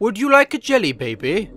Would you like a jelly baby?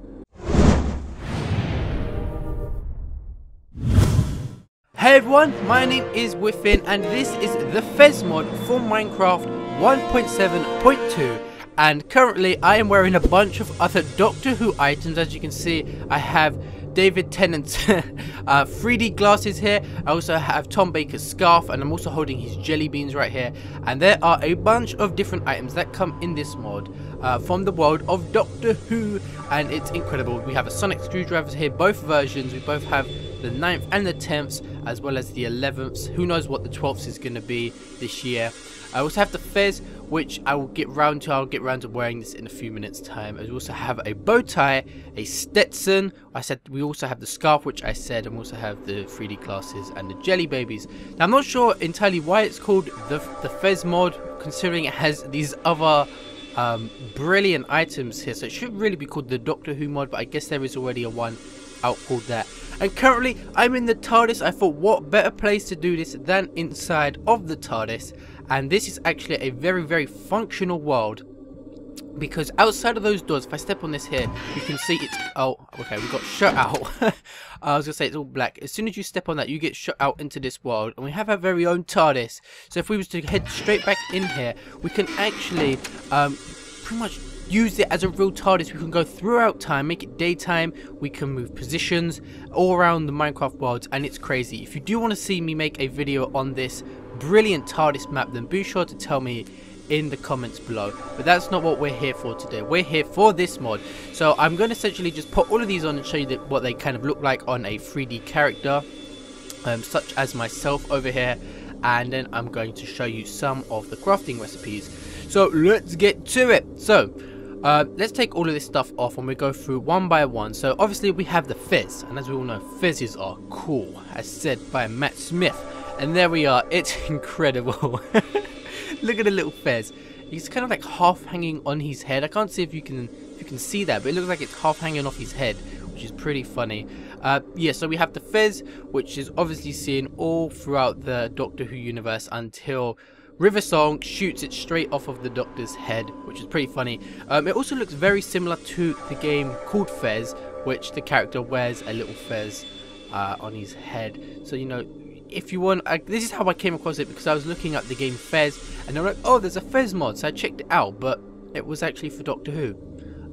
Hey everyone, my name is Whiffen and this is the Fez mod for Minecraft 1.7.2 and currently I am wearing a bunch of other Doctor Who items as you can see I have David Tennant's uh, 3D glasses here. I also have Tom Baker's scarf and I'm also holding his jelly beans right here. And there are a bunch of different items that come in this mod uh, from the world of Doctor Who and it's incredible. We have a sonic screwdriver here, both versions. We both have the 9th and the 10th as well as the 11th. Who knows what the 12th is going to be this year. I also have the Fez which I will get round to. I'll get round to wearing this in a few minutes time. I also have a bow tie, a Stetson. I said we also have the scarf, which I said, and we also have the 3D glasses and the jelly babies. Now I'm not sure entirely why it's called the the Fez mod, considering it has these other um, brilliant items here. So it should really be called the Doctor Who mod, but I guess there is already a one out called that. And currently, I'm in the TARDIS. I thought, what better place to do this than inside of the TARDIS? and this is actually a very very functional world. Because outside of those doors if I step on this here you can see it's oh okay we got shut out. I was gonna say it's all black. As soon as you step on that you get shut out into this world. And we have our very own TARDIS. So if we was to head straight back in here we can actually um, pretty much use it as a real TARDIS. We can go throughout time, make it daytime. We can move positions all around the Minecraft world, and it's crazy. If you do want to see me make a video on this brilliant TARDIS map, then be sure to tell me in the comments below. But that's not what we're here for today. We're here for this mod. So I'm going to essentially just put all of these on and show you that, what they kind of look like on a 3D character, um, such as myself over here. And then I'm going to show you some of the crafting recipes. So let's get to it. So uh, let's take all of this stuff off and we go through one by one. So obviously we have the fez, and as we all know, fezzes are cool, as said by Matt Smith. And there we are. It's incredible. Look at the little fez. He's kind of like half hanging on his head. I can't see if you can if you can see that, but it looks like it's half hanging off his head, which is pretty funny. Uh, yeah, so we have the fez, which is obviously seen all throughout the Doctor Who universe until River Song shoots it straight off of the Doctor's head, which is pretty funny. Um, it also looks very similar to the game called Fez, which the character wears a little fez uh, on his head. So, you know, if you want, I, this is how I came across it because I was looking at the game Fez and I'm like, oh, there's a Fez mod, so I checked it out, but it was actually for Doctor Who.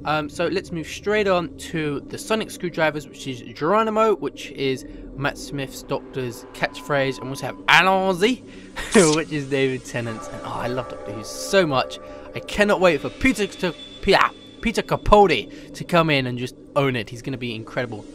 Um, so let's move straight on to the Sonic Screwdrivers, which is Geronimo, which is Matt Smith's Doctor's catchphrase, and we also have Allons-y, which is David Tennant's. And oh, I love Doctor Who so much. I cannot wait for Peter to Peter Capaldi to come in and just own it. He's going to be incredible.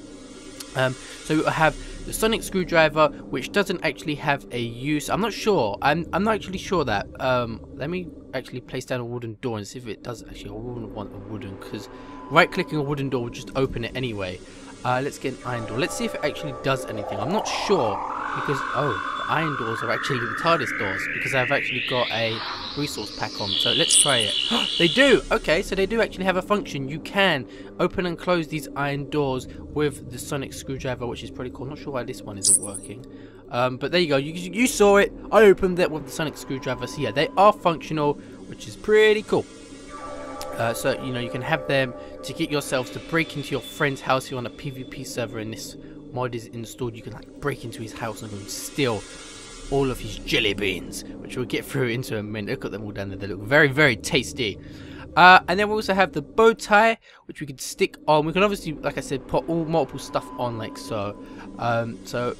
Um, so we have the sonic screwdriver which doesn't actually have a use. I'm not sure. I'm i'm not actually sure that um let me actually place down a wooden door and see if it does actually i wouldn't want a wooden because right clicking a wooden door would just open it anyway. Uh, let's get an iron door. Let's see if it actually does anything. I'm not sure because oh iron doors are actually the TARDIS doors because I've actually got a resource pack on. So let's try it. they do! Okay, so they do actually have a function. You can open and close these iron doors with the sonic screwdriver, which is pretty cool. I'm Not sure why this one isn't working. Um, but there you go. You, you saw it. I opened it with the sonic screwdriver. So yeah, they are functional, which is pretty cool. Uh, so, you know, you can have them to get yourselves to break into your friend's house here on a PvP server in this mod is installed, you can like break into his house and steal all of his jelly beans, which we'll get through into a minute. Look at them all down there; they look very, very tasty. Uh, and then we also have the bow tie, which we can stick on. We can obviously, like I said, put all multiple stuff on like so. Um, so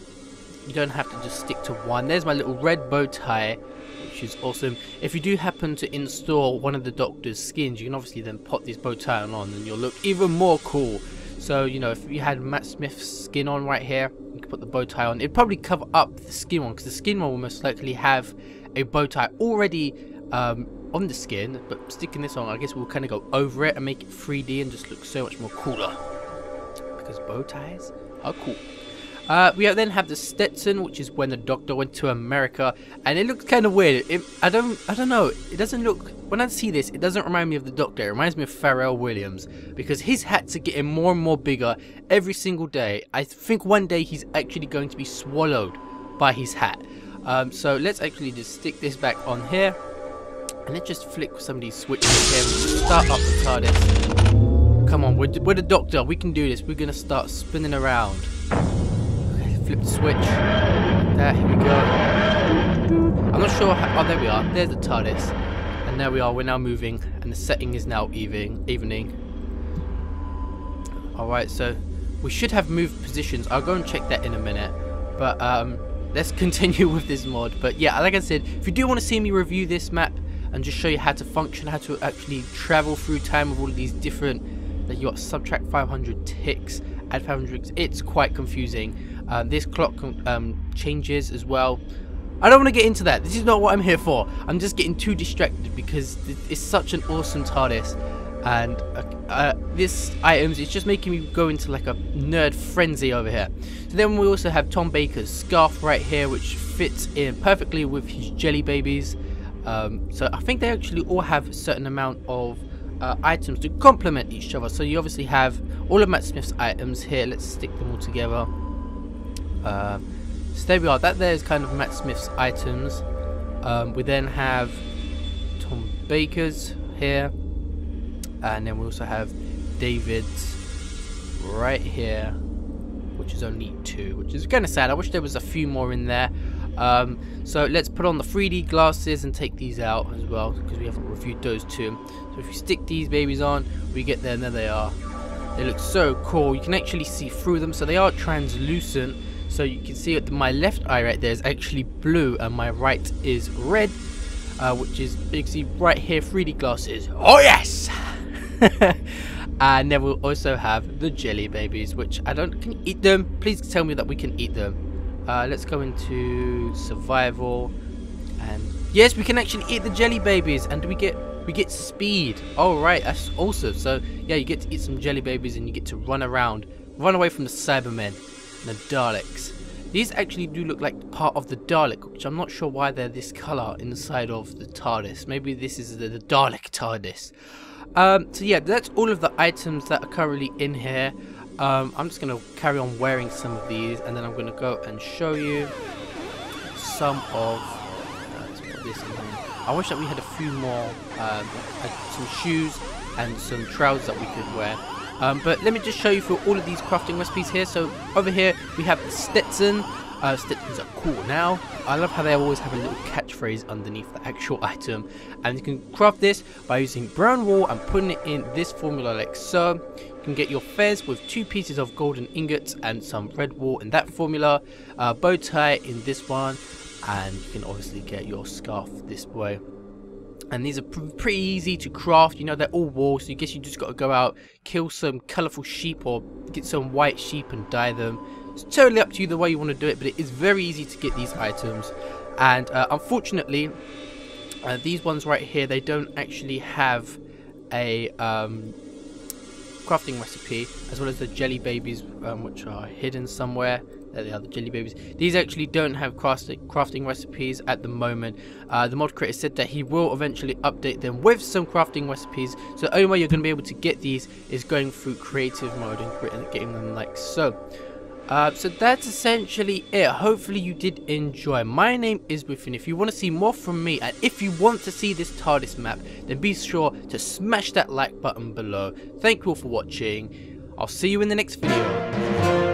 you don't have to just stick to one. There's my little red bow tie, which is awesome. If you do happen to install one of the Doctor's skins, you can obviously then pop this bow tie on and you'll look even more cool. So, you know, if you had Matt Smith's skin on right here, you could put the bow tie on. It'd probably cover up the skin one, because the skin one will most likely have a bow tie already um, on the skin. But sticking this on, I guess we'll kind of go over it and make it 3D and just look so much more cooler. Because bow ties are cool. Uh, we then have the Stetson, which is when the Doctor went to America, and it looks kind of weird. It, I don't, I don't know. It doesn't look. When I see this, it doesn't remind me of the Doctor. It reminds me of Pharrell Williams because his hats are getting more and more bigger every single day. I think one day he's actually going to be swallowed by his hat. Um, so let's actually just stick this back on here, and let's just flick some of these switches. Start up the TARDIS. Come on, we're, we're the doctor. We can do this. We're going to start spinning around. Flip the switch. There, here we go. I'm not sure how... Oh, there we are. There's the TARDIS. And there we are. We're now moving. And the setting is now evening. evening. Alright, so we should have moved positions. I'll go and check that in a minute. But um, let's continue with this mod. But yeah, like I said, if you do want to see me review this map and just show you how to function, how to actually travel through time with all of these different, that you got subtract 500 ticks, add 500, ticks it's quite confusing. Um, this clock um, changes as well. I don't want to get into that. This is not what I'm here for. I'm just getting too distracted because it's such an awesome TARDIS and uh, uh, this items is just making me go into like a nerd frenzy over here. So then we also have Tom Baker's scarf right here which fits in perfectly with his jelly babies. Um, so I think they actually all have a certain amount of uh, items to complement each other. So you obviously have all of Matt Smith's items here. Let's stick them all together. Uh, so there we are. That there is kind of Matt Smith's items. Um, we then have Tom Baker's here and then we also have David's right here which is only two which is kind of sad. I wish there was a few more in there. Um, so let's put on the 3D glasses and take these out as well because we haven't reviewed those two. So if you stick these babies on we get there and there they are. They look so cool. You can actually see through them. So they are translucent so you can see that my left eye right there is actually blue and my right is red uh, which is you can see right here 3D glasses oh yes and then we'll also have the jelly babies, which I don't can eat them. Please tell me that we can eat them. Uh, let's go into survival, and yes, we can actually eat the jelly babies, and we get we get speed. All oh, right, that's awesome. So yeah, you get to eat some jelly babies, and you get to run around, run away from the Cybermen the Daleks. These actually do look like part of the Dalek, which I'm not sure why they're this colour inside of the TARDIS. Maybe this is the, the Dalek TARDIS. Um, so yeah, that's all of the items that are currently in here. Um, I'm just going to carry on wearing some of these and then I'm going to go and show you some of... Uh, I wish that we had a few more, um, some shoes and some trousers that we could wear. Um, but let me just show you for all of these crafting recipes here. So over here we have Stetson, uh, Stetsons are cool now. I love how they always have a little catchphrase underneath the actual item. And you can craft this by using brown wool and putting it in this formula like so. You can get your fez with two pieces of golden ingots and some red wool in that formula. Uh, bow tie in this one. And you can obviously get your scarf this way and these are pr pretty easy to craft you know they're all wool so you guess you just got to go out kill some colorful sheep or get some white sheep and dye them. It's totally up to you the way you want to do it but it is very easy to get these items. And uh, unfortunately uh, these ones right here they don't actually have a um, crafting recipe as well as the jelly babies um, which are hidden somewhere there they are, the jelly babies. These actually don't have crafting, recipes at the moment. Uh, the mod creator said that he will eventually update them with some crafting recipes. So the only way you're going to be able to get these is going through creative mode and getting them like so. Uh, so that's essentially it. Hopefully you did enjoy. My name is Whiffen. If you want to see more from me and if you want to see this TARDIS map, then be sure to smash that like button below. Thank you all for watching. I'll see you in the next video.